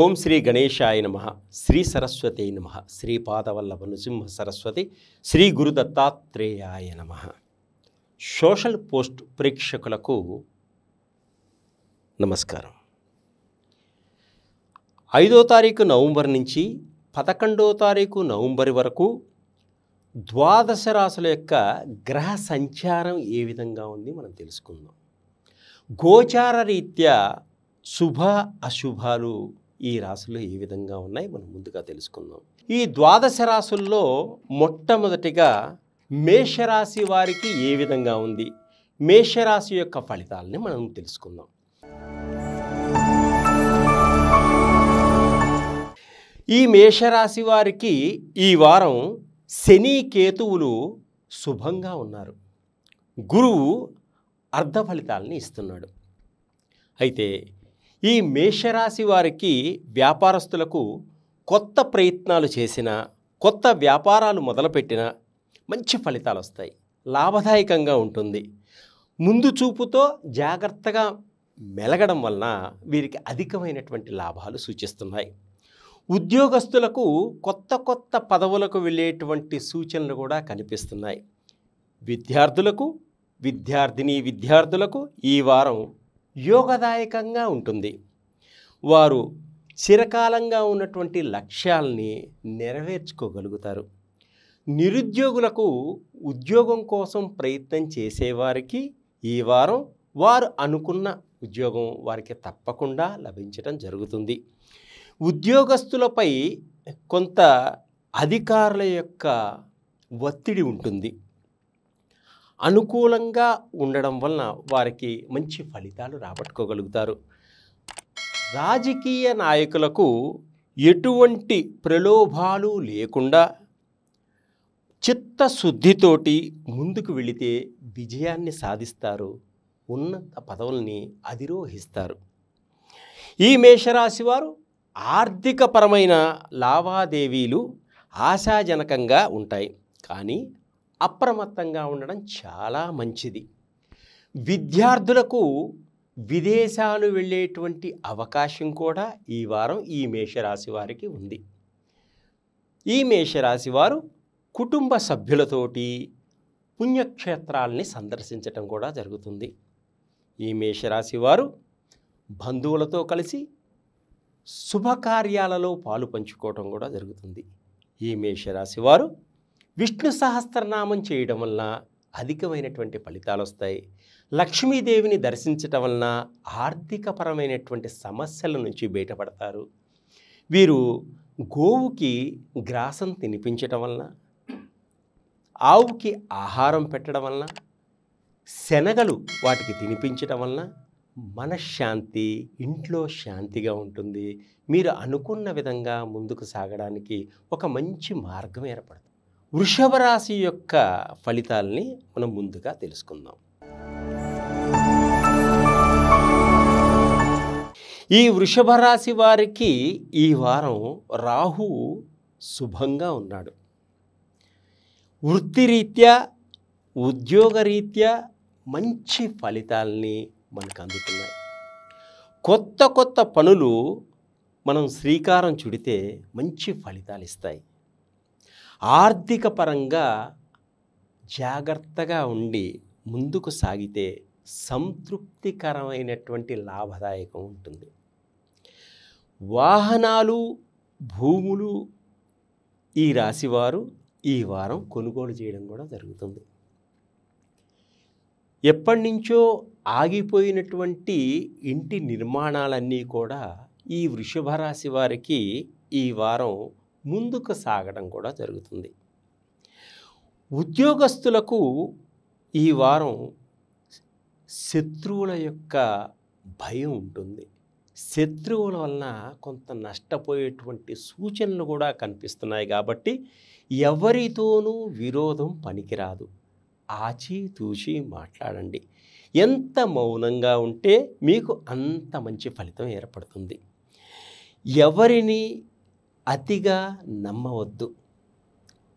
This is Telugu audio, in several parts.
ఓం శ్రీ గణేశాయ నమ శ్రీ సరస్వతి నమ శ్రీపాదవల్లభ నృసింహ సరస్వతి శ్రీ గురు దత్తాత్రేయాయ నమ. సోషల్ పోస్ట్ ప్రేక్షకులకు నమస్కారం. ఐదో తారీఖు నవంబర్ నుంచి పదకొండో తారీఖు నవంబర్ వరకు ద్వాదశ రాశుల యొక్క గ్రహ సంచారం ఏ విధంగా ఉంది మనం తెలుసుకుందాం. గోచార రీత్యా శుభ అశుభాలు ఈ రాశులు ఏ విధంగా ఉన్నాయి మనం ముందుగా తెలుసుకుందాం. ఈ ద్వాదశ రాశుల్లో మొట్టమొదటిగా మేషరాశి వారికి ఏ విధంగా ఉంది? మేషరాశి యొక్క ఫలితాలని మనం తెలుసుకుందాం. ఈ మేషరాశి వారికి ఈ వారం శని కేతువులు శుభంగా ఉన్నారు. గురువు అర్ధ ఫలితాలని ఇస్తున్నాడు. అయితే ఈ మేషరాశి వారికి వ్యాపారస్తులకు కొత్త ప్రయత్నాలు చేసిన కొత్త వ్యాపారాలు మొదలుపెట్టిన మంచి ఫలితాలు వస్తాయి. లాభదాయకంగా ఉంటుంది. ముందు చూపుతో జాగ్రత్తగా మెలగడం వలన వీరికి అధికమైనటువంటి లాభాలు సూచిస్తున్నాయి. ఉద్యోగస్తులకు కొత్త కొత్త పదవులకు వెళ్ళేటువంటి సూచనలు కూడా కనిపిస్తున్నాయి. విద్యార్థులకు విద్యార్థిని విద్యార్థులకు ఈ వారం యోగదాయకంగా ఉంటుంది. వారు చిరకాలంగా ఉన్నటువంటి లక్ష్యాల్ని నెరవేర్చుకోగలుగుతారు. నిరుద్యోగులకు ఉద్యోగం కోసం ప్రయత్నం చేసేవారికి ఈ వారం వారు అనుకున్న ఉద్యోగం వారికి తప్పకుండా లభించడం జరుగుతుంది. ఉద్యోగస్తులపై కొంత అధికారుల యొక్క ఒత్తిడి ఉంటుంది. అనుకూలంగా ఉండడం వలన వారికి మంచి ఫలితాలు రాబట్టుకోగలుగుతారు. రాజకీయ నాయకులకు ఎటువంటి ప్రలోభాలు లేకుండా చిత్తశుద్ధితోటి ముందుకు వెళితే విజయాన్ని సాధిస్తారు. ఉన్నత పదవుల్ని అధిరోహిస్తారు. ఈ మేషరాశి వారు ఆర్థికపరమైన లావాదేవీలు ఆశాజనకంగా ఉంటాయి. కానీ అప్రమత్తంగా ఉండడం చాలా మంచిది. విద్యార్థులకు విదేశాలు వెళ్ళేటువంటి అవకాశం కూడా ఈ వారం ఈ మేషరాశి వారికి ఉంది. ఈ మేషరాశి వారు కుటుంబ సభ్యులతోటి పుణ్యక్షేత్రాలని సందర్శించటం కూడా జరుగుతుంది. ఈ మేషరాశి వారు బంధువులతో కలిసి శుభకార్యాలలో పాలు పంచుకోవటం కూడా జరుగుతుంది. ఈ మేషరాశి వారు విష్ణు సహస్రనామం చేయడం వలన అధికమైనటువంటి ఫలితాలు వస్తాయి. లక్ష్మీదేవిని దర్శించటం వలన ఆర్థికపరమైనటువంటి సమస్యల నుంచి బయటపడతారు. వీరు గోవుకి గ్రాసం తినిపించటం వలన ఆవుకి ఆహారం పెట్టడం వలన శనగలు వాటికి తినిపించటం వలన మనశ్శాంతి ఇంట్లో శాంతిగా ఉంటుంది. మీరు అనుకున్న విధంగా ముందుకు సాగడానికి ఒక మంచి మార్గం ఏర్పడుతుంది. వృషభ రాశి యొక్క ఫలితాలని మనం ముందుగా తెలుసుకుందాం. ఈ వృషభ రాశి వారికి ఈ వారం రాహు శుభంగా ఉన్నాడు. వృత్తిరీత్యా ఉద్యోగరీత్యా మంచి ఫలితాలని మనకు అందుతున్నాయి. కొత్త కొత్త పనులు మనం శ్రీకారం చుడితే మంచి ఫలితాలు ఇస్తాయి. ఆర్థిక పరంగా జాగ్రత్తగా ఉండి ముందుకు సాగితే సంతృప్తికరమైనటువంటి లాభదాయకం ఉంటుంది. వాహనాలు భూములు ఈ రాశివారు ఈ వారం కొనుగోలు చేయడం కూడా జరుగుతుంది. ఎప్పటి నుంచో ఆగిపోయినటువంటి ఇంటి నిర్మాణాలన్నీ కూడా ఈ వృషభ రాశి వారికి ఈ వారం ముందుకు సాగడం కూడా జరుగుతుంది. ఉద్యోగస్తులకు ఈ వారం శత్రువుల యొక్క భయం ఉంటుంది. శత్రువుల వలన కొంత నష్టపోయేటువంటి సూచనలు కూడా కనిపిస్తున్నాయి కాబట్టి ఎవరితోనూ విరోధం పనికిరాదు. ఆచితూచి మాట్లాడండి. ఎంత మౌనంగా ఉంటే మీకు అంత మంచి ఫలితం ఏర్పడుతుంది. ఎవరిని అతిగా నమ్మవద్దు.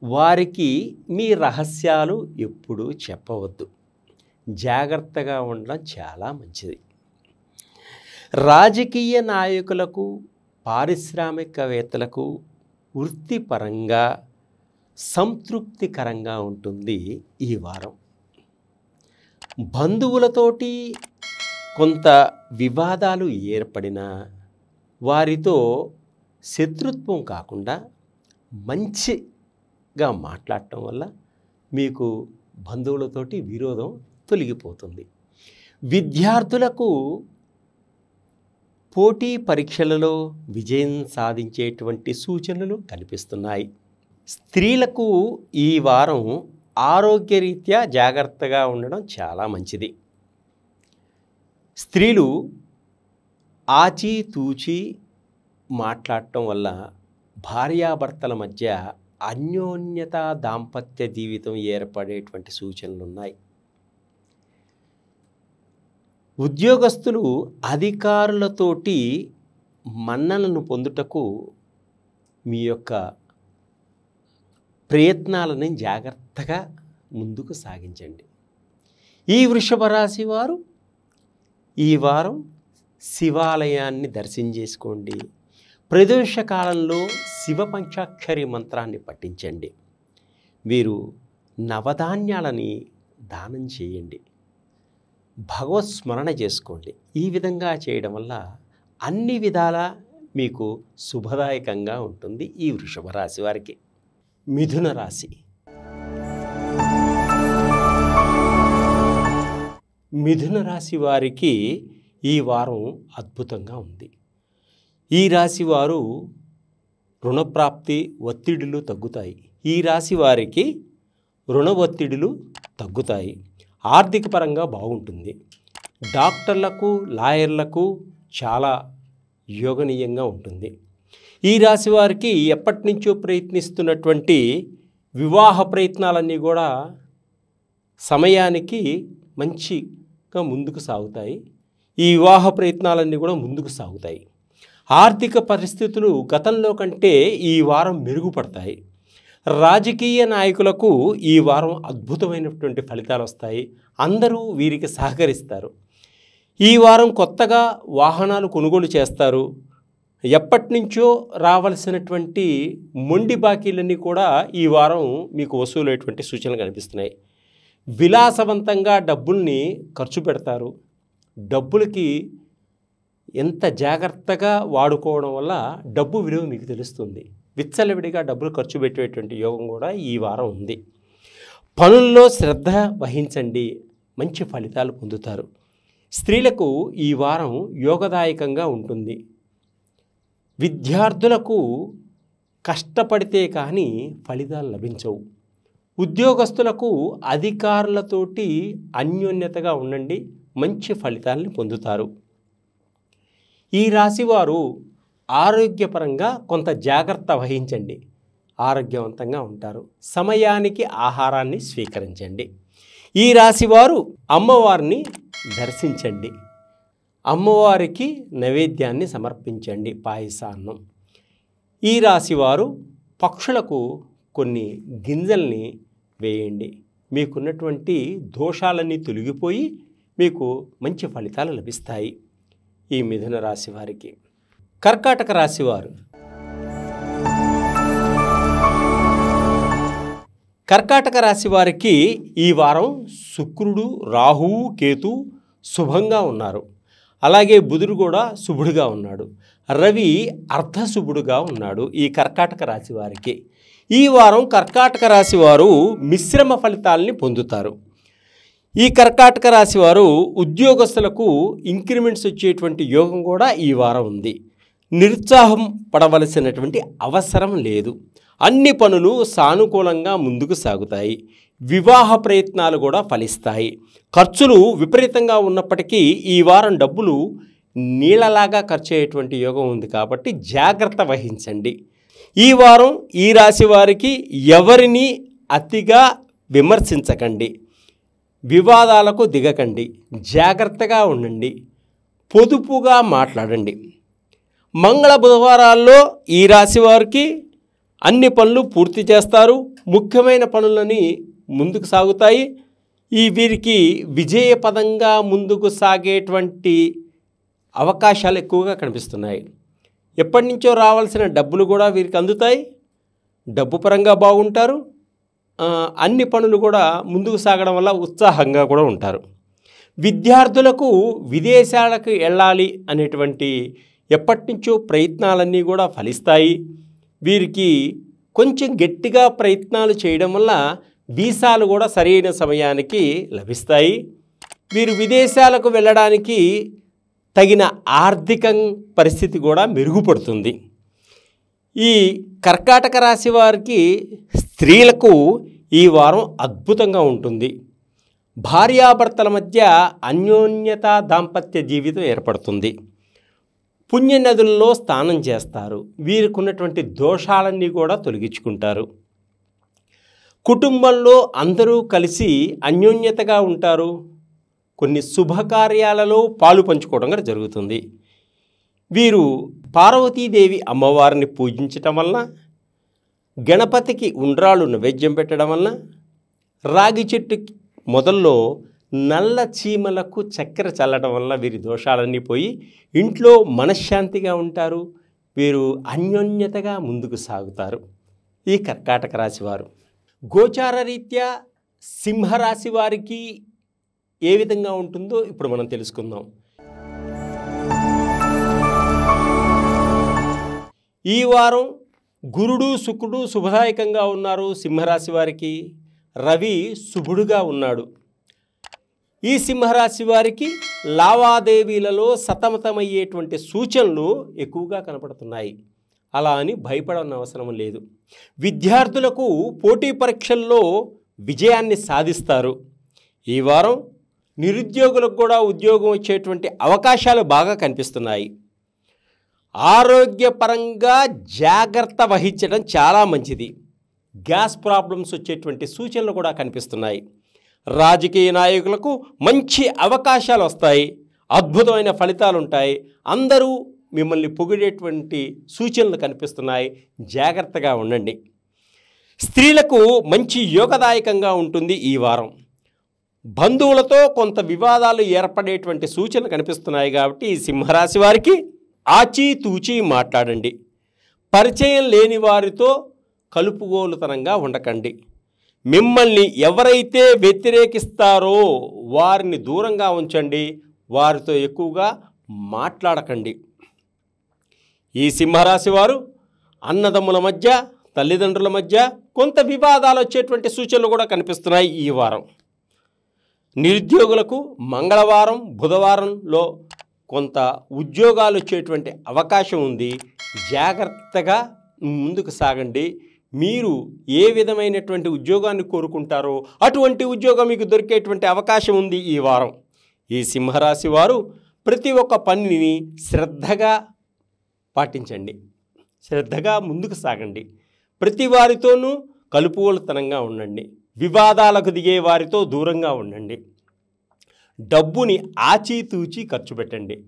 వారికి మీ రహస్యాలు ఎప్పుడూ చెప్పవద్దు. జాగ్రత్తగా ఉండడం చాలా మంచిది. రాజకీయ నాయకులకు పారిశ్రామికవేత్తలకు వృత్తిపరంగా సంతృప్తికరంగా ఉంటుంది ఈ వారం. బంధువులతోటి కొంత వివాదాలు ఏర్పడినా వారితో శత్రుత్వం కాకుండా మంచిగా మాట్లాడటం వల్ల మీకు బంధువులతోటి విరోధం తొలగిపోతుంది. విద్యార్థులకు పోటీ పరీక్షలలో విజయం సాధించేటువంటి సూచనలు కనిపిస్తున్నాయి. స్త్రీలకు ఈ వారం ఆరోగ్యరీత్యా జాగ్రత్తగా ఉండడం చాలా మంచిది. స్త్రీలు ఆచితూచి మాట్లాడటం వల్ల భార్యాభర్తల మధ్య అన్యోన్యత దాంపత్య జీవితం ఏర్పడేటువంటి సూచనలు ఉన్నాయి ఉద్యోగస్తులు అధికారులతోటి మన్ననను పొందుటకు మీ యొక్క ప్రయత్నాలని జాగ్రత్తగా ముందుకు సాగించండి. ఈ వృషభ రాశి వారు ఈ వారం శివాలయాన్ని దర్శనం చేసుకోండి. ప్రదోష కాలంలో శివ పంచాక్షరి మంత్రాన్ని పఠించండి. మీరు నవధాన్యాలని దానం చేయండి. భగవత్ స్మరణ చేసుకోండి. ఈ విధంగా చేయడం వల్ల అన్ని విధాలా మీకు శుభదాయకంగా ఉంటుంది ఈ వృషభ రాశి వారికి. మిథున రాశి. మిథున రాశి వారికి ఈ వారం అద్భుతంగా ఉంది. ఈ రాశి వారు రుణప్రాప్తి ఒత్తిడులు తగ్గుతాయి. ఈ రాశి వారికి రుణ ఒత్తిడులు తగ్గుతాయి. ఆర్థిక పరంగా బాగుంటుంది. డాక్టర్లకు లాయర్లకు చాలా యోగనీయంగా ఉంటుంది. ఈ రాశి వారికి ఎప్పటి నుంచో ప్రయత్నిస్తున్నటువంటి వివాహ ప్రయత్నాలన్నీ కూడా సమయానికి మంచిగా ముందుకు సాగుతాయి. ఈ వివాహ ప్రయత్నాలన్నీ కూడా ముందుకు సాగుతాయి. ఆర్థిక పరిస్థితులు గతంలో కంటే ఈ వారం మెరుగుపడతాయి. రాజకీయ నాయకులకు ఈ వారం అద్భుతమైనటువంటి ఫలితాలు వస్తాయి. అందరూ వీరికి సహకరిస్తారు. ఈ వారం కొత్తగా వాహనాలు కొనుగోలు చేస్తారు. ఎప్పటి నుంచో రావలసినటువంటి మొండి బాకీలన్నీ కూడా ఈ వారం మీకు వసూలైనటువంటి సూచనలు కనిపిస్తున్నాయి. విలాసవంతంగా డబ్బుల్ని ఖర్చు పెడతారు. డబ్బులకి ఎంత జాగ్రత్తగా వాడుకోవడం వల్ల డబ్బు విలువ మీకు తెలుస్తుంది. విచ్చలవిడిగా డబ్బులు ఖర్చు పెట్టేటువంటి యోగం కూడా ఈ వారం ఉంది. పనుల్లో శ్రద్ధ వహించండి. మంచి ఫలితాలు పొందుతారు. స్త్రీలకు ఈ వారం యోగదాయకంగా ఉంటుంది. విద్యార్థులకు కష్టపడితే కానీ ఫలితాలు లభించవు. ఉద్యోగస్తులకు అధికారులతోటి అన్యోన్యతగా ఉండండి. మంచి ఫలితాలని పొందుతారు. ఈ రాశివారు ఆరోగ్యపరంగా కొంత జాగ్రత్త వహించండి. ఆరోగ్యవంతంగా ఉంటారు. సమయానికి ఆహారాన్ని స్వీకరించండి. ఈ రాశివారు అమ్మవారిని దర్శించండి. అమ్మవారికి నైవేద్యాన్ని సమర్పించండి పాయసాన్నం. ఈ రాశివారు పక్షులకు కొన్ని గింజల్ని వేయండి. మీకున్నటువంటి దోషాలన్నీ తొలగిపోయి మీకు మంచి ఫలితాలు లభిస్తాయి. ఈ మిథున రాశి వారికి. కర్కాటక రాశివారు కర్కాటక రాశి వారికి ఈ వారం శుక్రుడు రాహువు కేతు శుభంగా ఉన్నారు. అలాగే బుధుడు కూడా శుభుడుగా ఉన్నాడు. రవి అర్ధశుభుడుగా ఉన్నాడు ఈ కర్కాటక రాశి వారికి. ఈ వారం కర్కాటక రాశి వారు మిశ్రమ ఫలితాలని పొందుతారు. ఈ కర్కాటక రాశి వారు ఉద్యోగస్తులకు ఇంక్రిమెంట్స్ వచ్చేటువంటి యోగం కూడా ఈ వారం ఉంది. నిరుత్సాహం పడవలసినటువంటి అవసరం లేదు. అన్ని పనులు సానుకూలంగా ముందుకు సాగుతాయి. వివాహ ప్రయత్నాలు కూడా ఫలిస్తాయి. ఖర్చులు విపరీతంగా ఉన్నప్పటికీ ఈ వారం డబ్బులు నీళ్ళలాగా ఖర్చు అయ్యేటువంటి యోగం ఉంది కాబట్టి జాగ్రత్త వహించండి. ఈ వారం ఈ రాశి వారికి ఎవరిని అతిగా విమర్శించకండి. వివాదాలకు దిగకండి. జాగ్రత్తగా ఉండండి. పొదుపుగా మాట్లాడండి. మంగళ బుధవారాల్లో ఈ రాశి వారికి అన్ని పనులు పూర్తి చేస్తారు. ముఖ్యమైన పనులని ముందుకు సాగుతాయి. ఈ వీరికి విజయపదంగా ముందుకు సాగేటువంటి అవకాశాలు ఎక్కువగా కనిపిస్తున్నాయి. ఎప్పటి నుంచో రావాల్సిన డబ్బులు కూడా వీరికి అందుతాయి. డబ్బు పరంగా బాగుంటారు. అన్ని పనులు కూడా ముందుకు సాగడం వల్ల ఉత్సాహంగా కూడా ఉంటారు. విద్యార్థులకు విదేశాలకు వెళ్ళాలి అనేటువంటి ఎప్పటి నుంచో ప్రయత్నాలన్నీ కూడా ఫలిస్తాయి. వీరికి కొంచెం గట్టిగా ప్రయత్నాలు చేయడం వల్ల వీసాలు కూడా సరైన సమయానికి లభిస్తాయి. వీరు విదేశాలకు వెళ్ళడానికి తగిన ఆర్థిక పరిస్థితి కూడా మెరుగుపడుతుంది. ఈ కర్కాటక రాశి వారికి స్త్రీలకు ఈ వారం అద్భుతంగా ఉంటుంది. భార్యాభర్తల మధ్య అన్యోన్యత దాంపత్య జీవితం ఏర్పడుతుంది. పుణ్య నదుల్లో స్నానం చేస్తారు. వీరికున్నటువంటి దోషాలన్నీ కూడా తొలగించుకుంటారు. కుటుంబంలో అందరూ కలిసి అన్యోన్యతగా ఉంటారు. కొన్ని శుభకార్యాలలో పాలు పంచుకోవడం కూడా జరుగుతుంది. వీరు పార్వతీదేవి అమ్మవారిని పూజించటం వలన గణపతికి ఉండ్రాళ్ళు నైవేద్యం పెట్టడం వలన రాగి చెట్టు మొదల్లో నల్ల చీమలకు చక్కెర చల్లడం వల్ల వీరి దోషాలన్నీ పోయి ఇంట్లో మనశ్శాంతిగా ఉంటారు. వీరు అన్యోన్యతగా ముందుకు సాగుతారు. ఈ కర్కాటక రాశివారు గోచారరీత్యా గోచార రీత్యా సింహరాశి వారికి ఏ విధంగా ఉంటుందో ఇప్పుడు మనం తెలుసుకుందాం. ఈ వారం గురుడు శుక్రుడు శుభదాయకంగా ఉన్నారు సింహరాశి వారికి. రవి శుభుడుగా ఉన్నాడు. ఈ సింహరాశి వారికి లావాదేవీలలో సతమతమయ్యేటువంటి సూచనలు ఎక్కువగా కనపడుతున్నాయి. అలా అని భయపడని అవసరం లేదు. విద్యార్థులకు పోటీ పరీక్షల్లో విజయాన్ని సాధిస్తారు. ఈ వారం నిరుద్యోగులకు కూడా ఉద్యోగం వచ్చేటువంటి అవకాశాలు బాగా కనిపిస్తున్నాయి. ఆరోగ్యపరంగా జాగ్రత్త వహించడం చాలా మంచిది. గ్యాస్ ప్రాబ్లమ్స్ వచ్చేటువంటి సూచనలు కూడా కనిపిస్తున్నాయి. రాజకీయ నాయకులకు మంచి అవకాశాలు వస్తాయి. అద్భుతమైన ఫలితాలు ఉంటాయి. అందరూ మిమ్మల్ని పొగిడేటువంటి సూచనలు కనిపిస్తున్నాయి. జాగ్రత్తగా ఉండండి. స్త్రీలకు మంచి యోగదాయకంగా ఉంటుంది ఈ వారం. బంధువులతో కొంత వివాదాలు ఏర్పడేటువంటి సూచనలు కనిపిస్తున్నాయి కాబట్టి ఈ సింహరాశి వారికి ఆచితూచి మాట్లాడండి. పరిచయం లేని వారితో కలుపుగోలుతనంగా ఉండకండి. మిమ్మల్ని ఎవరైతే వ్యతిరేకిస్తారో వారిని దూరంగా ఉంచండి. వారితో ఎక్కువగా మాట్లాడకండి. ఈ సింహరాశి వారు అన్నదమ్ముల మధ్య తల్లిదండ్రుల మధ్య కొంత వివాదాలు వచ్చేటువంటి సూచనలు కూడా కనిపిస్తున్నాయి ఈ వారం. నిరుద్యోగులకు మంగళవారం బుధవారంలో కొంత ఉద్యోగాలు వచ్చేటువంటి అవకాశం ఉంది జాగ్రత్తగా ముందుకు సాగండి. మీరు ఏ విధమైనటువంటి ఉద్యోగాన్ని కోరుకుంటారో అటువంటి ఉద్యోగం మీకు దొరికేటువంటి అవకాశం ఉంది ఈ వారం. ఈ సింహరాశి వారు ప్రతి ఒక్క పనిని శ్రద్ధగా పాటించండి. శ్రద్ధగా ముందుకు సాగండి. ప్రతి వారితోనూ కలుపుగోలుతనంగా ఉండండి. వివాదాలకు దిగే వారితో దూరంగా ఉండండి. డబ్బుని ఆచితూచి ఖర్చు పెట్టండి.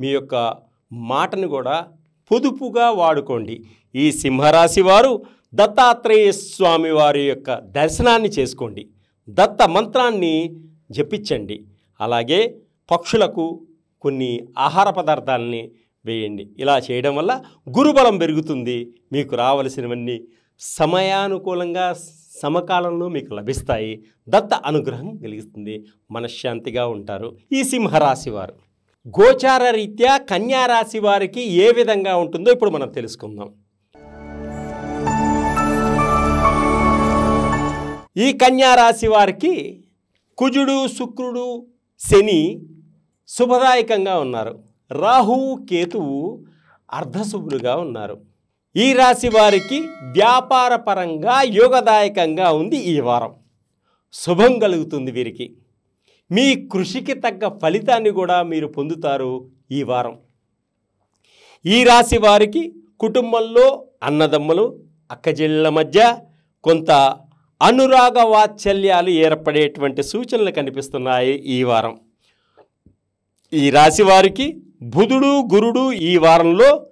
మీ యొక్క మాటను కూడా పొదుపుగా వాడుకోండి. ఈ సింహరాశి వారు దత్తాత్రేయ స్వామి వారి యొక్క దర్శనాన్ని చేసుకోండి. దత్త మంత్రాన్ని జపించండి. అలాగే పక్షులకు కొన్ని ఆహార పదార్థాలని వేయండి. ఇలా చేయడం వల్ల గురుబలం పెరుగుతుంది. మీకు రావలసినవన్నీ సమయానుకూలంగా సమకాలంలో మీకు లభిస్తాయి. దత్త అనుగ్రహం కలిగిస్తుంది. మనశ్శాంతిగా ఉంటారు. ఈ సింహరాశి వారు. గోచార రీత్యా కన్యారాశి వారికి ఏ విధంగా ఉంటుందో ఇప్పుడు మనం తెలుసుకుందాం. ఈ కన్యారాశి వారికి కుజుడు శుక్రుడు శని శుభదాయకంగా ఉన్నారు. రాహు కేతువు అర్ధశుభులుగా ఉన్నారు. ఈ రాశి వారికి వ్యాపార పరంగా యోగదాయకంగా ఉంది ఈ వారం. శుభం కలుగుతుంది వీరికి. మీ కృషికి తగ్గ ఫలితాన్ని కూడా మీరు పొందుతారు ఈ వారం. ఈ రాశి వారికి కుటుంబంలో అన్నదమ్ములు అక్కచెల్లెల మధ్య కొంత అనురాగ వాత్సల్యాలు ఏర్పడేటువంటి సూచనలు కనిపిస్తున్నాయి ఈ వారం. ఈ రాశి వారికి బుధుడు గురుడు ఈ వారంలో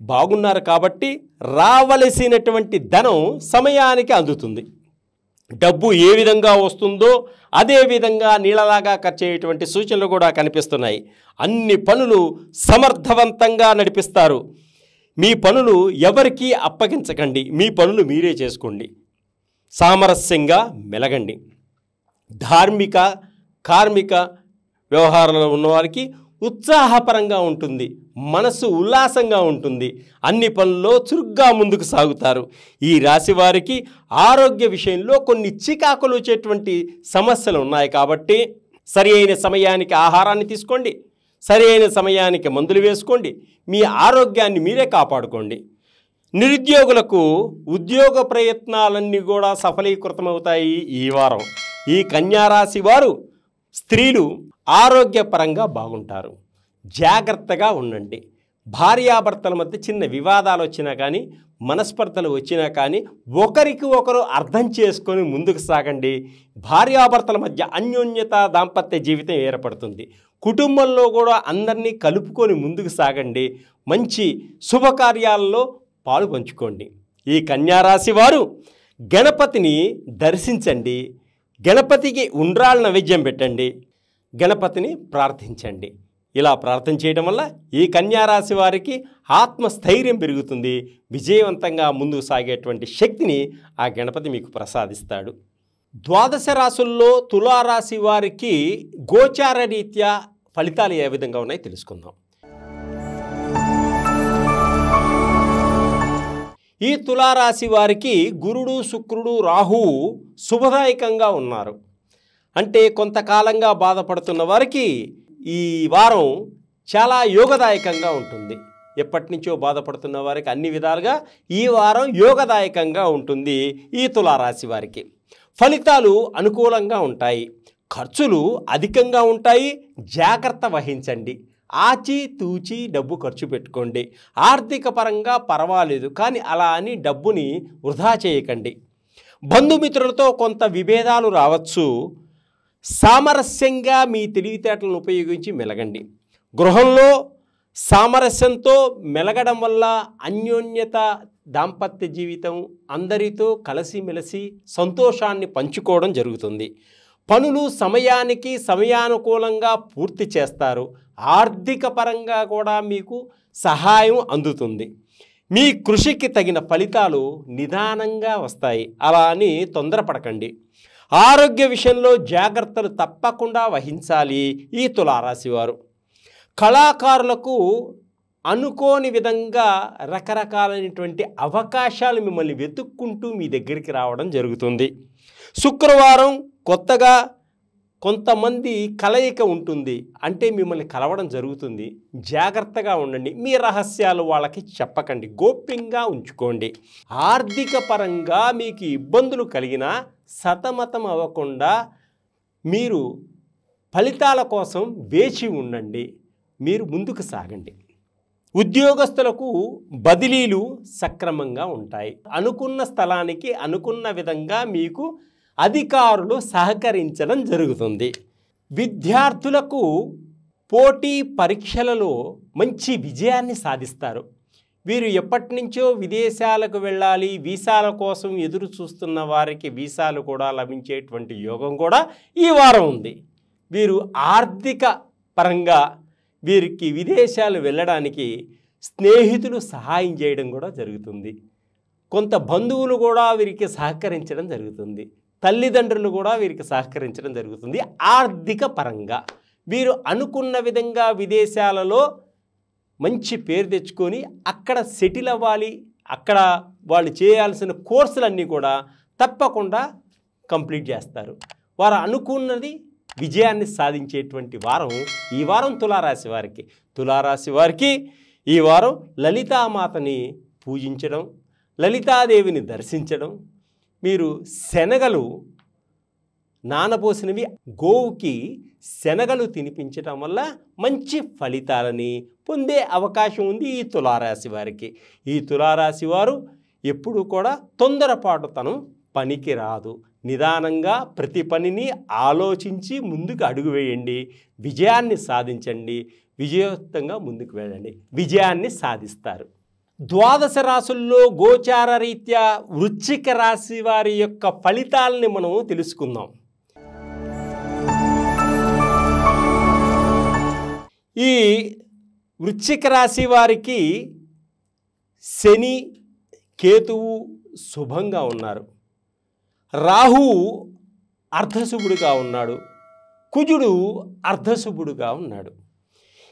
బాగున్నారు కాబట్టి రావలసినటువంటి ధనం సమయానికి అందుతుంది. డబ్బు ఏ విధంగా వస్తుందో అదే విధంగా నీళ్ళలాగా ఖర్చు అయ్యేటువంటి సూచనలు కూడా కనిపిస్తున్నాయి. అన్ని పనులు సమర్థవంతంగా నడిపిస్తారు. మీ పనులు ఎవరికీ అప్పగించకండి. మీ పనులు మీరే చేసుకోండి. సామరస్యంగా మెలగండి. ధార్మిక కార్మిక వ్యవహారంలో ఉన్నవారికి ఉత్సాహపరంగా ఉంటుంది మనసు ఉల్లాసంగా ఉంటుంది అన్ని పనుల్లో చురుగ్గా ముందుకు సాగుతారు. ఈ రాశి వారికి ఆరోగ్య విషయంలో కొన్ని చికాకులు వచ్చేటువంటి సమస్యలు ఉన్నాయి కాబట్టి సరి అయిన సమయానికి ఆహారాన్ని తీసుకోండి సరి అయిన సమయానికి మందులు వేసుకోండి మీ ఆరోగ్యాన్ని మీరే కాపాడుకోండి. నిరుద్యోగులకు ఉద్యోగ ప్రయత్నాలన్నీ కూడా సఫలీకృతమవుతాయి ఈ వారం. ఈ కన్యారాశి వారు స్త్రీలు ఆరోగ్యపరంగా బాగుంటారు. జాగ్రత్తగా ఉండండి. భార్యాభర్తల మధ్య చిన్న వివాదాలు వచ్చినా కానీ మనస్పర్ధలు వచ్చినా కానీ ఒకరికి ఒకరు అర్థం చేసుకొని ముందుకు సాగండి. భార్యాభర్తల మధ్య అన్యోన్యత దాంపత్య జీవితం ఏర్పడుతుంది. కుటుంబంలో కూడా అందరినీ కలుపుకొని ముందుకు సాగండి. మంచి శుభకార్యాలలో పాలు పంచుకోండి. ఈ కన్యారాశి వారు గణపతిని దర్శించండి. గణపతికి ఉండ్రాళ్ళ నైవేద్యం పెట్టండి. గణపతిని ప్రార్థించండి. ఇలా ప్రార్థన చేయడం వల్ల ఈ కన్యారాశి వారికి ఆత్మస్థైర్యం పెరుగుతుంది. విజయవంతంగా ముందుకు సాగేటువంటి శక్తిని ఆ గణపతి మీకు ప్రసాదిస్తాడు. ద్వాదశ రాశుల్లో తులారాశి వారికి గోచార రీత్యా ఫలితాలు ఏ విధంగా ఉన్నాయి తెలుసుకుందాం. ఈ తులారాశి వారికి గురుడు శుక్రుడు రాహువు శుభదాయకంగా ఉన్నారు. అంటే కొంతకాలంగా బాధపడుతున్న వారికి ఈ వారం చాలా యోగదాయకంగా ఉంటుంది. ఎప్పటి నుంచో బాధపడుతున్న వారికి అన్ని విధాలుగా ఈ వారం యోగదాయకంగా ఉంటుంది ఈ తులారాశి వారికి. ఫలితాలు అనుకూలంగా ఉంటాయి. ఖర్చులు అధికంగా ఉంటాయి. జాగ్రత్త వహించండి. ఆచి తూచి డబ్బు ఖర్చు పెట్టుకోండి. ఆర్థిక పరంగా పర్వాలేదు కానీ అలా అని డబ్బుని వృధా చేయకండి. బంధుమిత్రులతో కొంత విభేదాలు రావచ్చు. సామరస్యంగా మీ తెలివితేటలను ఉపయోగించి మెలగండి. గృహంలో సామరస్యంతో మెలగడం వల్ల అన్యోన్యత దాంపత్య జీవితం అందరితో కలిసిమెలిసి సంతోషాన్ని పంచుకోవడం జరుగుతుంది. పనులు సమయానికి సమయానుకూలంగా పూర్తి చేస్తారు. ఆర్థిక పరంగా కూడా మీకు సహాయం అందుతుంది. మీ కృషికి తగిన ఫలితాలు నిదానంగా వస్తాయి. అలా అని తొందరపడకండి. ఆరోగ్య విషయంలో జాగ్రత్తలు తప్పకుండా వహించాలి ఈ తులారాశివారు. కళాకారులకు అనుకోని విధంగా రకరకాలైనటువంటి అవకాశాలు మిమ్మల్ని వెతుక్కుంటూ మీ దగ్గరికి రావడం జరుగుతుంది. శుక్రవారం కొత్తగా కొంతమంది కలయిక ఉంటుంది. అంటే మిమ్మల్ని కలవడం జరుగుతుంది. జాగ్రత్తగా ఉండండి. మీ రహస్యాలు వాళ్ళకి చెప్పకండి. గోప్యంగా ఉంచుకోండి. ఆర్థిక పరంగా మీకు ఇబ్బందులు కలిగినా సతమతం అవ్వకుండా మీరు ఫలితాల కోసం వేచి ఉండండి. మీరు ముందుకు సాగండి. ఉద్యోగస్తులకు బదిలీలు సక్రమంగా ఉంటాయి. అనుకున్న స్థలానికి అనుకున్న విధంగా మీకు అధికారులు సహకరించడం జరుగుతుంది. విద్యార్థులకు పోటీ పరీక్షలలో మంచి విజయాన్ని సాధిస్తారు. వీరు ఎప్పటి నుంచో విదేశాలకు వెళ్ళాలి వీసాల కోసం ఎదురు చూస్తున్న వారికి వీసాలు కూడా లభించేటువంటి యోగం కూడా ఈ వారం ఉంది. వీరు ఆర్థిక పరంగా వీరికి విదేశాలు వెళ్ళడానికి స్నేహితులు సహాయం చేయడం కూడా జరుగుతుంది. కొంత బంధువులు కూడా వీరికి సహకరించడం జరుగుతుంది. తల్లిదండ్రులు కూడా వీరికి సహకరించడం జరుగుతుంది. ఆర్థిక పరంగా వీరు అనుకున్న విధంగా విదేశాలలో మంచి పేరు తెచ్చుకొని అక్కడ సెటిల్ అవ్వాలి అక్కడ వాళ్ళు చేయాల్సిన కోర్సులన్నీ కూడా తప్పకుండా కంప్లీట్ చేస్తారు. వారు అనుకున్నది విజయాన్ని సాధించేటువంటి వారం ఈ వారం తులారాశి వారికి. తులారాశి వారికి ఈ వారం లలితామాతని పూజించడం లలితాదేవిని దర్శించడం మీరు శనగలు నానబోసినవి గోవుకి శనగలు తినిపించటం వల్ల మంచి ఫలితాలని పొందే అవకాశం ఉంది ఈ తులారాశి వారికి. ఈ తులారాశి వారు ఎప్పుడు కూడా తొందరపాటుతనం పనికి రాదు. నిదానంగా ప్రతి పనిని ఆలోచించి ముందుకు అడుగు వేయండి. విజయాన్ని సాధించండి. విజయవంతంగా ముందుకు వెళ్ళండి. విజయాన్ని సాధిస్తారు. ద్వాదశ రాసుల్లో గోచార రీత్యా వృశ్చిక రాశి వారి యొక్క ఫలితాలని మనం తెలుసుకుందాం. ఈ వృశ్చిక రాశి వారికి శని కేతువు శుభంగా ఉన్నారు. రాహు అర్ధశుభుడుగా ఉన్నాడు. కుజుడు అర్ధశుభుడుగా ఉన్నాడు.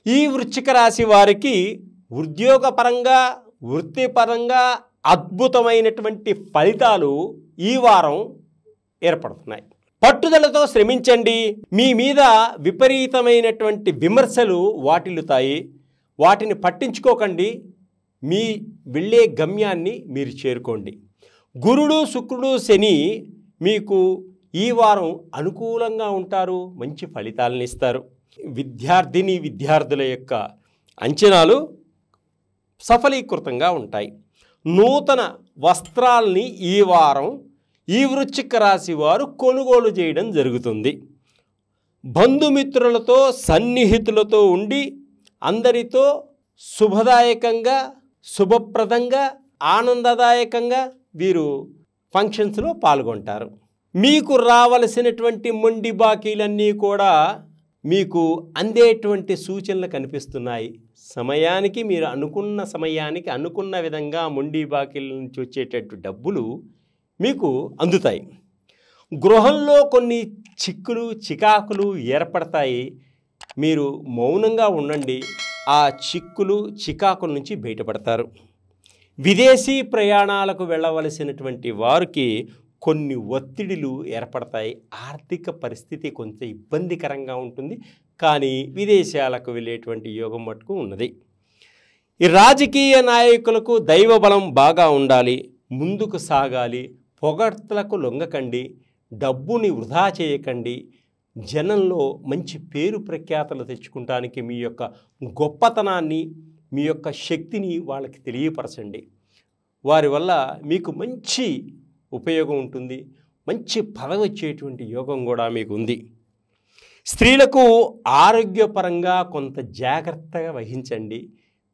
ఈ వృశ్చిక రాశి వారికి ఉద్యోగపరంగా వృత్తిపరంగా అద్భుతమైనటువంటి ఫలితాలు ఈ వారం ఏర్పడుతున్నాయి. పట్టుదలతో శ్రమించండి. మీ మీద విపరీతమైనటువంటి విమర్శలు వాటిల్లుతాయి. వాటిని పట్టించుకోకండి. మీ వెళ్ళే గమ్యాన్ని మీరు చేరుకోండి. గురుడు శుక్రుడు శని మీకు ఈ వారం అనుకూలంగా ఉంటారు. మంచి ఫలితాలను ఇస్తారు. విద్యార్థిని విద్యార్థుల యొక్క అంచనాలు సఫలీకృతంగా ఉంటాయి. నూతన వస్త్రాల్ని ఈ వారం ఈ వృశ్చిక రాశి వారు కొనుగోలు చేయడం జరుగుతుంది. బంధుమిత్రులతో సన్నిహితులతో ఉండి అందరితో శుభదాయకంగా శుభప్రదంగా ఆనందదాయకంగా వీరు ఫంక్షన్స్లో పాల్గొంటారు. మీకు రావలసినటువంటి మొండి బాకీలన్నీ కూడా మీకు అందేటువంటి సూచనలు కనిపిస్తున్నాయి. సమయానికి మీరు అనుకున్న సమయానికి అనుకున్న విధంగా మొండి బాకీల నుంచి వచ్చేటట్టు డబ్బులు మీకు అందుతాయి. గృహంలో కొన్ని చిక్కులు చికాకులు ఏర్పడతాయి. మీరు మౌనంగా ఉండండి. ఆ చిక్కులు చికాకుల నుంచి బయటపడతారు. విదేశీ ప్రయాణాలకు వెళ్ళవలసినటువంటి వారికి కొన్ని ఒత్తిడిలు ఏర్పడతాయి. ఆర్థిక పరిస్థితి కొంచెం ఇబ్బందికరంగా ఉంటుంది. కానీ విదేశాలకు వెళ్ళేటువంటి యోగం మటుకు ఉన్నది. ఈ రాజకీయ నాయకులకు దైవ బలం బాగా ఉండాలి. ముందుకు సాగాలి. పొగడ్తలకు లొంగకండి. డబ్బుని వృధా చేయకండి. జనంలో మంచి పేరు ప్రఖ్యాతలు తెచ్చుకుంటానికి మీ యొక్క గొప్పతనాన్ని మీ యొక్క శక్తిని వాళ్ళకి తెలియపరచండి. వారి వల్ల మీకు మంచి ఉపయోగం ఉంటుంది. మంచి పదవి వచ్చేటువంటి యోగం కూడా మీకు ఉంది స్త్రీలకు ఆరోగ్యపరంగా కొంత జాగ్రత్తగా వహించండి.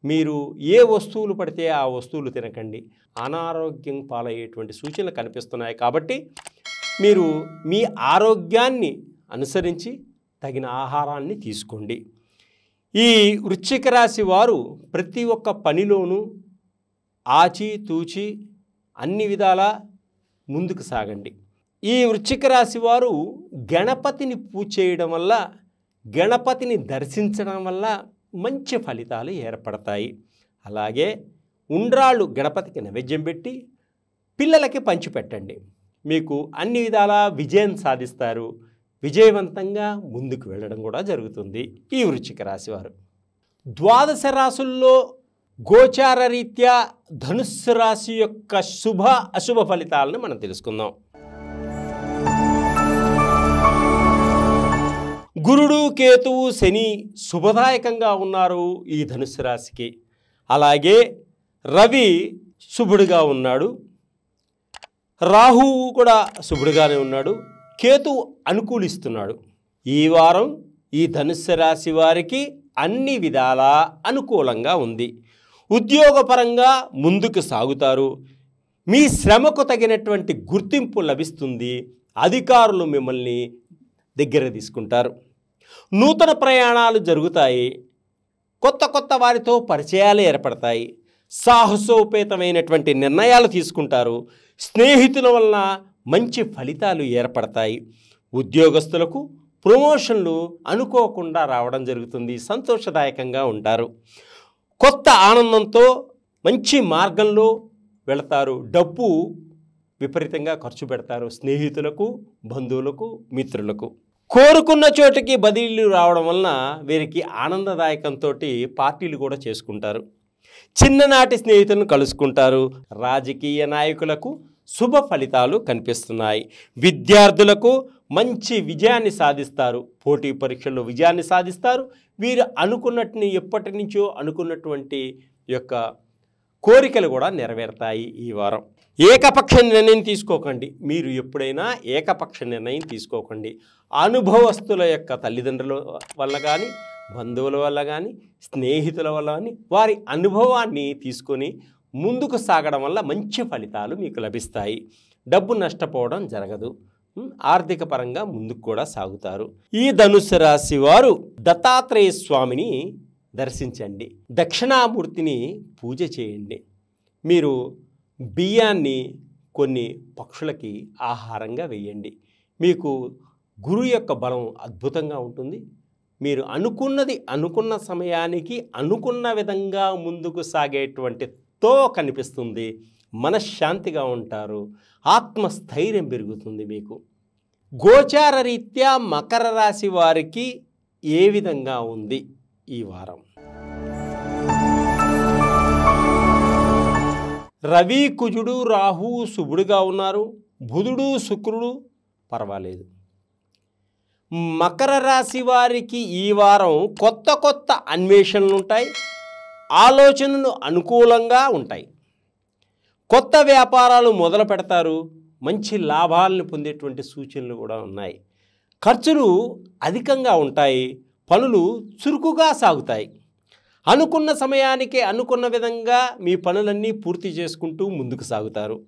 మీరు ఏ వస్తువులు పడితే ఆ వస్తువులు తినకండి. అనారోగ్యం పాలయ్యేటువంటి సూచనలు కనిపిస్తున్నాయి కాబట్టి మీరు మీ ఆరోగ్యాన్ని అనుసరించి తగిన ఆహారాన్ని తీసుకోండి. ఈ వృశ్చిక రాశి వారు ప్రతి ఒక్క పనిలోనూ ఆచి తూచి అన్ని విధాలా ముందుకు సాగండి. ఈ వృశ్చిక రాశి వారు గణపతిని పూజ చేయడం వల్ల గణపతిని దర్శించడం వల్ల మంచి ఫలితాలు ఏర్పడతాయి. అలాగే ఉండ్రాళ్ళు గణపతికి నైవేద్యం పెట్టి పిల్లలకి పంచిపెట్టండి. మీకు అన్ని విధాలా విజయం సాధిస్తారు. విజయవంతంగా ముందుకు వెళ్ళడం కూడా జరుగుతుంది ఈ వృశ్చిక రాశివారు ద్వాదశ రాసుల్లో గోచార రీత్యా ధనుస్సు రాశి యొక్క శుభ అశుభ ఫలితాలను మనం తెలుసుకుందాం. గురుడు కేతువు శని శుభదాయకంగా ఉన్నారు ఈ ధనుస్సు రాశికి. అలాగే రవి శుభుడుగా ఉన్నాడు. రాహువు కూడా శుభుడుగానే ఉన్నాడు. కేతు అనుకూలిస్తున్నాడు. ఈ వారం ఈ ధనుస్సు రాశి వారికి అన్ని విధాలా అనుకూలంగా ఉంది. ఉద్యోగపరంగా ముందుకు సాగుతారు. మీ శ్రమకు తగినటువంటి గుర్తింపు లభిస్తుంది. అధికారులు మిమ్మల్ని దగ్గర తీసుకుంటారు. నూతన ప్రయాణాలు జరుగుతాయి. కొత్త కొత్త వారితో పరిచయాలు ఏర్పడతాయి. సాహసోపేతమైనటువంటి నిర్ణయాలు తీసుకుంటారు. స్నేహితుల వలన మంచి ఫలితాలు ఏర్పడతాయి. ఉద్యోగస్తులకు ప్రమోషన్లు అనుకోకుండా రావడం జరుగుతుంది. సంతోషదాయకంగా ఉంటారు. కొత్త ఆనందంతో మంచి మార్గంలో వెళతారు. డబ్బు విపరీతంగా ఖర్చు పెడతారు స్నేహితులకు బంధువులకు మిత్రులకు. కోరుకున్న చోటికి బదిలీలు రావడం వలన వీరికి ఆనందదాయకంతో పార్టీలు కూడా చేసుకుంటారు. చిన్ననాటి స్నేహితులను కలుసుకుంటారు. రాజకీయ నాయకులకు శుభ ఫలితాలు కనిపిస్తున్నాయి. విద్యార్థులకు మంచి విజయాన్ని సాధిస్తారు. పోటీ పరీక్షల్లో విజయాన్ని సాధిస్తారు. వీరు అనుకున్నట్టుని ఎప్పటి నుంచో అనుకున్నటువంటి యొక్క కోరికలు కూడా నెరవేరుతాయి ఈ వారం. ఏకపక్ష నిర్ణయం తీసుకోకండి. మీరు ఎప్పుడైనా ఏకపక్ష నిర్ణయం తీసుకోకండి. అనుభవస్తుల యొక్క తల్లిదండ్రుల వల్ల కానీ బంధువుల వల్ల కానీ స్నేహితుల వల్ల కానీ వారి అనుభవాన్ని తీసుకొని ముందుకు సాగడం వల్ల మంచి ఫలితాలు మీకు లభిస్తాయి. డబ్బు నష్టపోవడం జరగదు. ఆర్థిక పరంగా ముందుకు కూడా సాగుతారు. ఈ ధనుసు రాశి వారు దత్తాత్రేయ స్వామిని దర్శించండి. దక్షిణామూర్తిని పూజ చేయండి. మీరు బియ్యాన్ని కొన్ని పక్షులకి ఆహారంగా వేయండి. మీకు గురు యొక్క బలం అద్భుతంగా ఉంటుంది. మీరు అనుకున్నది అనుకున్న సమయానికి అనుకున్న విధంగా ముందుకు సాగేటువంటి తో కనిపిస్తుంది. మనశ్శాంతిగా ఉంటారు. ఆత్మస్థైర్యం పెరుగుతుంది మీకు. గోచార రీత్యా మకర రాశి వారికి ఏ విధంగా ఉంది ఈ వారం? రవి కుజుడు రాహు శుభుడుగా ఉన్నారు. బుధుడు శుక్రుడు పర్వాలేదు. మకర రాశి వారికి ఈ వారం కొత్త కొత్త అన్వేషణలు ఉంటాయి ఆలోచనలు అనుకూలంగా ఉంటాయి. కొత్త వ్యాపారాలు మొదలు పెడతారు. మంచి లాభాలను పొందేటువంటి సూచనలు కూడా ఉన్నాయి. ఖర్చులు అధికంగా ఉంటాయి. పనులు చురుకుగా సాగుతాయి. అనుకున్న సమయానికి అనుకున్న విధంగా మీ పనులన్నీ పూర్తి చేసుకుంటూ ముందుకు సాగుతారు.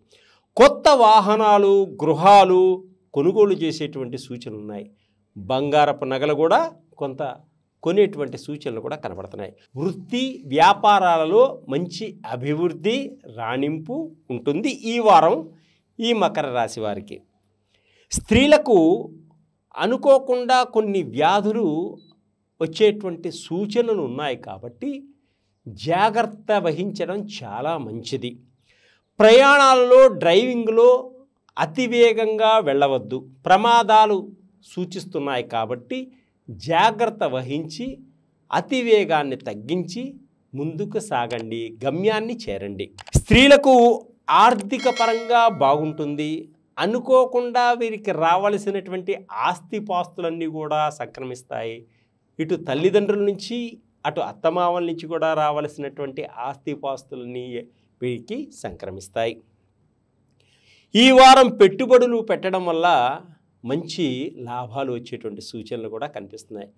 కొత్త వాహనాలు గృహాలు కొనుగోలు చేసేటువంటి సూచనలు ఉన్నాయి. బంగారపు నగలు కూడా కొంత కొనేటువంటి సూచనలు కూడా కనబడుతున్నాయి. వృత్తి వ్యాపారాలలో మంచి అభివృద్ధి రాణింపు ఉంటుంది ఈ వారం ఈ మకర రాశి వారికి. స్త్రీలకు అనుకోకుండా కొన్ని వ్యాధులు వచ్చేటువంటి సూచనలు ఉన్నాయి కాబట్టి జాగ్రత్త వహించడం చాలా మంచిది. ప్రయాణాలలో డ్రైవింగ్లో అతివేగంగా వెళ్ళవద్దు. ప్రమాదాలు సూచిస్తున్నాయి కాబట్టి జాగ్రత్త వహించి అతివేగాన్ని తగ్గించి ముందుకు సాగండి గమ్యాన్ని చేరండి. స్త్రీలకు ఆర్థిక పరంగా బాగుంటుంది. అనుకోకుండా వీరికి రావలసినటువంటి ఆస్తిపాస్తులన్నీ కూడా సంక్రమిస్తాయి. ఇటు తల్లిదండ్రుల నుంచి అటు అత్తమామల నుంచి కూడా రావలసినటువంటి ఆస్తిపాస్తులన్నీ వీరికి సంక్రమిస్తాయి. ఈ వారం పెట్టుబడులు పెట్టడం వల్ల మంచి లాభాలు వచ్చేటువంటి సూచనలు కూడా కనిపిస్తున్నాయి.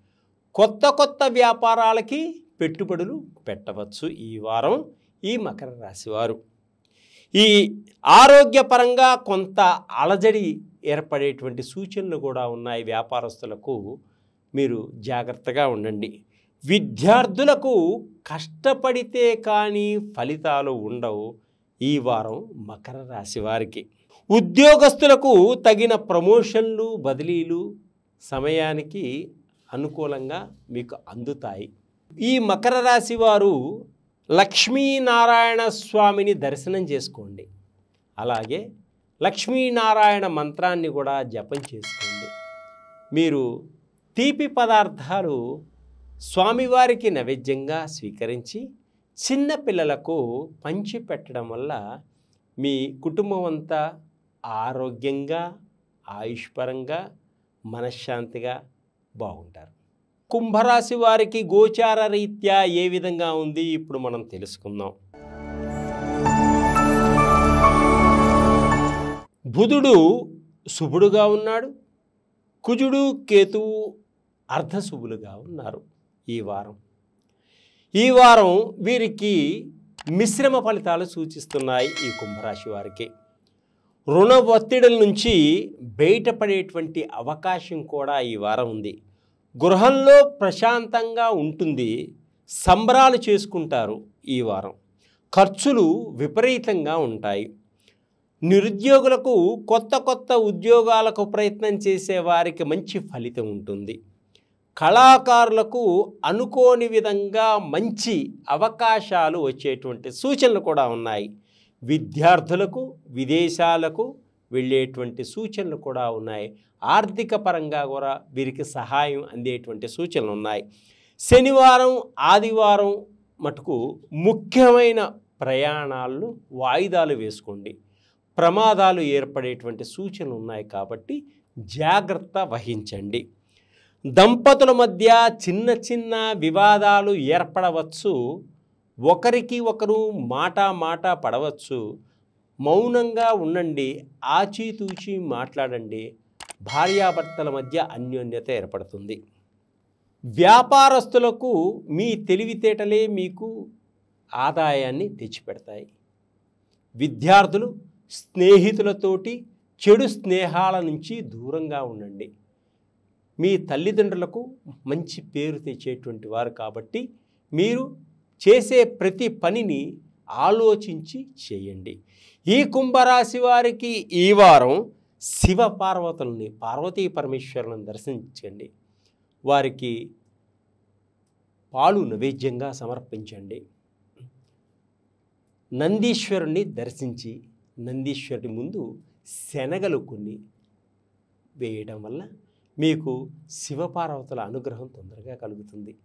కొత్త కొత్త వ్యాపారాలకి పెట్టుబడులు పెట్టవచ్చు ఈ వారం ఈ మకర రాశివారు ఈ ఆరోగ్యపరంగా కొంత అలజడి ఏర్పడేటువంటి సూచనలు కూడా ఉన్నాయి వ్యాపారస్తులకు. మీరు జాగ్రత్తగా ఉండండి. విద్యార్థులకు కష్టపడితే కానీ ఫలితాలు ఉండవు ఈ వారం మకర రాశి వారికి. ఉద్యోగస్తులకు తగిన ప్రమోషన్లు బదిలీలు సమయానికి అనుకూలంగా మీకు అందుతాయి. ఈ మకర రాశి వారు లక్ష్మీనారాయణ స్వామిని దర్శనం చేసుకోండి. అలాగే లక్ష్మీనారాయణ మంత్రాన్ని కూడా జపం చేసుకోండి. మీరు తీపి పదార్థాలు స్వామివారికి నైవేద్యంగా స్వీకరించి చిన్న పిల్లలకు పంచి పెట్టడం వల్ల మీ కుటుంబం అంతా ఆరోగ్యంగా ఆయుష్పరంగా మనశ్శాంతిగా బాగుంటారు. కుంభరాశి వారికి గోచార రీత్యా ఏ విధంగా ఉంది? ఇప్పుడు మనం తెలుసుకుందాం. బుధుడు శుభుడుగా ఉన్నాడు. కుజుడు కేతువు అర్ధశుభులుగా ఉన్నారు ఈ వారం. ఈ వారం వీరికి మిశ్రమ ఫలితాలు సూచిస్తున్నాయి ఈ కుంభరాశి వారికి. రుణ ఒత్తిడుల నుంచి బయటపడేటువంటి అవకాశం కూడా ఈ వారం ఉంది. గృహంలో ప్రశాంతంగా ఉంటుంది. సంబరాలు చేసుకుంటారు ఈ వారం. ఖర్చులు విపరీతంగా ఉంటాయి. నిరుద్యోగులకు కొత్త కొత్త ఉద్యోగాలకు ప్రయత్నం చేసే వారికి మంచి ఫలితం ఉంటుంది. కళాకారులకు అనుకోని విధంగా మంచి అవకాశాలు వచ్చేటువంటి సూచనలు కూడా ఉన్నాయి. విద్యార్థులకు విదేశాలకు వెళ్ళేటువంటి సూచనలు కూడా ఉన్నాయి. ఆర్థిక పరంగా కూడా వీరికి సహాయం అందేటువంటి సూచనలు ఉన్నాయి. శనివారం ఆదివారం మటుకు ముఖ్యమైన ప్రయాణాలను వాయిదాలు వేసుకోండి. ప్రమాదాలు ఏర్పడేటువంటి సూచనలు ఉన్నాయి కాబట్టి జాగ్రత్త వహించండి. దంపతుల మధ్య చిన్న చిన్న వివాదాలు ఏర్పడవచ్చు. ఒకరికి ఒకరు మాట మాట పడవచ్చు. మౌనంగా ఉండండి ఆచితూచి మాట్లాడండి. భార్యాభర్తల మధ్య అన్యోన్యత ఏర్పడుతుంది. వ్యాపారస్తులకు మీ తెలివితేటలే మీకు ఆదాయాన్ని తెచ్చిపెడతాయి. విద్యార్థులు స్నేహితులతోటి చెడు స్నేహాల నుంచి దూరంగా ఉండండి. మీ తల్లిదండ్రులకు మంచి పేరు తెచ్చేటువంటి వారు కాబట్టి మీరు చేసే ప్రతి పనిని ఆలోచించి చేయండి. ఈ కుంభరాశి వారికి ఈ వారం శివ పార్వతుల్ని పార్వతీ పరమేశ్వరులను దర్శించండి. వారికి పాలు నైవేద్యంగా సమర్పించండి. నందీశ్వరుణ్ణి దర్శించి నందీశ్వరుడి ముందు శనగలు కొన్ని వేయడం వల్ల మీకు శివపార్వతుల అనుగ్రహం తొందరగా కలుగుతుంది.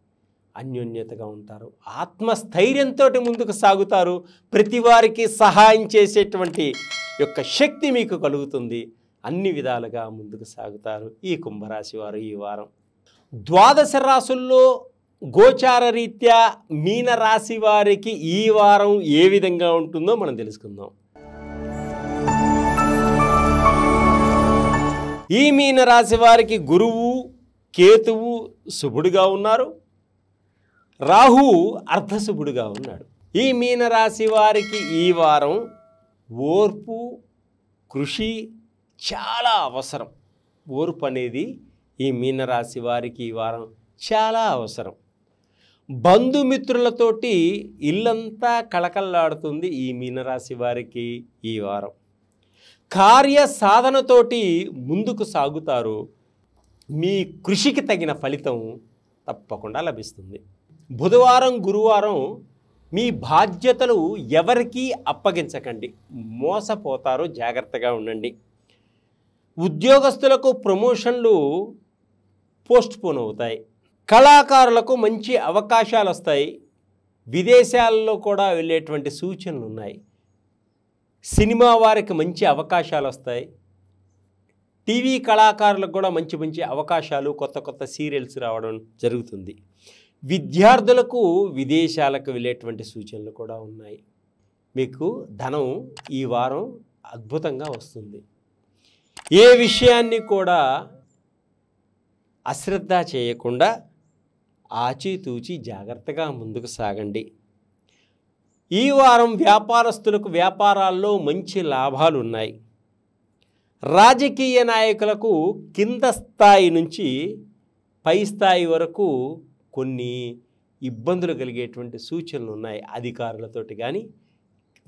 అన్యోన్యతగా ఉంటారు. ఆత్మస్థైర్యంతో ముందుకు సాగుతారు. ప్రతి వారికి సహాయం చేసేటువంటి యొక్క శక్తి మీకు కలుగుతుంది. అన్ని విధాలుగా ముందుకు సాగుతారు. ఈ కుంభరాశి వారు ఈ వారం. ద్వాదశ రాసుల్లో గోచార రీత్యా మీన రాశి వారికి ఈ వారం ఏ విధంగా ఉంటుందో మనం తెలుసుకుందాం. ఈ మీన రాశి వారికి గురువు కేతువు శుభుడుగా ఉన్నారు. రాహు అర్ధశుభుడుగా ఉన్నాడు. ఈ మీనరాశి వారికి ఈ వారం ఓర్పు కృషి చాలా అవసరం. ఓర్పు అనేది ఈ మీనరాశి వారికి ఈ వారం చాలా అవసరం. బంధుమిత్రులతోటి ఇల్లంతా కళకళలాడుతుంది ఈ మీనరాశి వారికి ఈ వారం. కార్య సాధనతోటి ముందుకు సాగుతారు. మీ కృషికి తగిన ఫలితం తప్పకుండా లభిస్తుంది. బుధవారం గురువారం మీ బాధ్యతలు ఎవరికీ అప్పగించకండి. మోసపోతారు జాగ్రత్తగా ఉండండి. ఉద్యోగస్తులకు ప్రమోషన్లు పోస్ట్ పోన్ అవుతాయి. కళాకారులకు మంచి అవకాశాలు వస్తాయి విదేశాల్లో కూడా వెళ్ళేటువంటి సూచనలు ఉన్నాయి సినిమా వారికి మంచి అవకాశాలు వస్తాయి టీవీ కళాకారులకు కూడా మంచి మంచి అవకాశాలు కొత్త కొత్త సీరియల్స్ రావడం జరుగుతుంది. విద్యార్థులకు విదేశాలకు వెళ్ళేటువంటి సూచనలు కూడా ఉన్నాయి. మీకు ధనం ఈ వారం అద్భుతంగా వస్తుంది. ఏ విషయాన్ని కూడా అశ్రద్ధ చేయకుండా ఆచితూచి జాగ్రత్తగా ముందుకు సాగండి. ఈ వారం వ్యాపారస్తులకు వ్యాపారాల్లో మంచి లాభాలు ఉన్నాయి. రాజకీయ నాయకులకు కింద స్థాయి నుంచి పై స్థాయి వరకు కొన్ని ఇబ్బందులు కలిగేటువంటి సూచనలు ఉన్నాయి అధికారులతోటి కానీ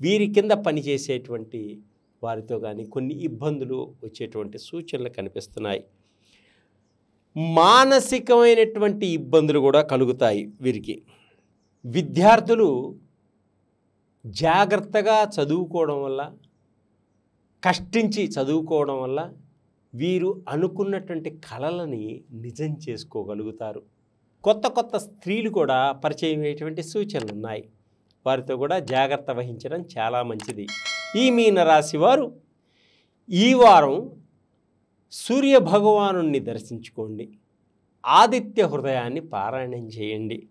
వీరి కింద పనిచేసేటువంటి వారితో కానీ కొన్ని ఇబ్బందులు వచ్చేటువంటి సూచనలు కనిపిస్తున్నాయి. మానసికమైనటువంటి ఇబ్బందులు కూడా కలుగుతాయి వీరికి. విద్యార్థులు జాగ్రత్తగా చదువుకోవడం వల్ల కష్టించి చదువుకోవడం వల్ల వీరు అనుకున్నటువంటి కళలని నిజం చేసుకోగలుగుతారు. కొత్త కొత్త స్త్రీలు కూడా పరిచయం అయ్యేటువంటి సూచనలు ఉన్నాయి వారితో కూడా జాగ్రత్త వహించడం చాలా మంచిది. ఈ మీనరాశి వారు ఈ వారం సూర్య భగవానుణ్ణి దర్శించుకోండి. ఆదిత్య హృదయాన్ని పారాయణం చేయండి.